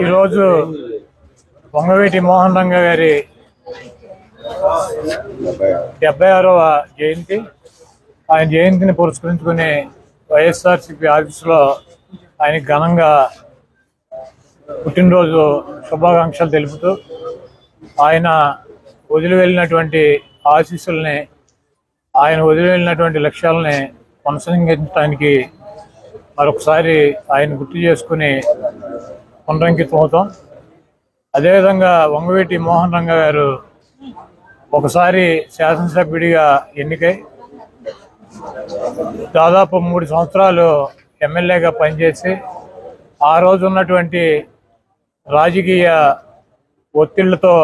ఈరోజు వంగవీటి మోహన్ రంగ గారి డెబ్బై ఆరవ జయంతి. ఆయన జయంతిని పురస్కరించుకుని వైఎస్ఆర్సిపి ఆఫీసులో ఆయన ఘనంగా పుట్టినరోజు శుభాకాంక్షలు తెలుపుతూ ఆయన వదిలి వెళ్ళినటువంటి ఆశీస్సుల్ని ఆయన వదిలేనటువంటి లక్ష్యాలని కొనసాగించడానికి మరొకసారి ఆయన గుర్తు చేసుకుని పునరంకితమవుతాం అదేవిధంగా వంగవీటి మోహన్ రంగ గారు ఒకసారి శాసనసభ్యుడిగా ఎన్నికై దాదాపు మూడు సంవత్సరాలు ఎమ్మెల్యేగా పనిచేసి ఆ రోజు ఉన్నటువంటి రాజకీయ ఒత్తిళ్ళతో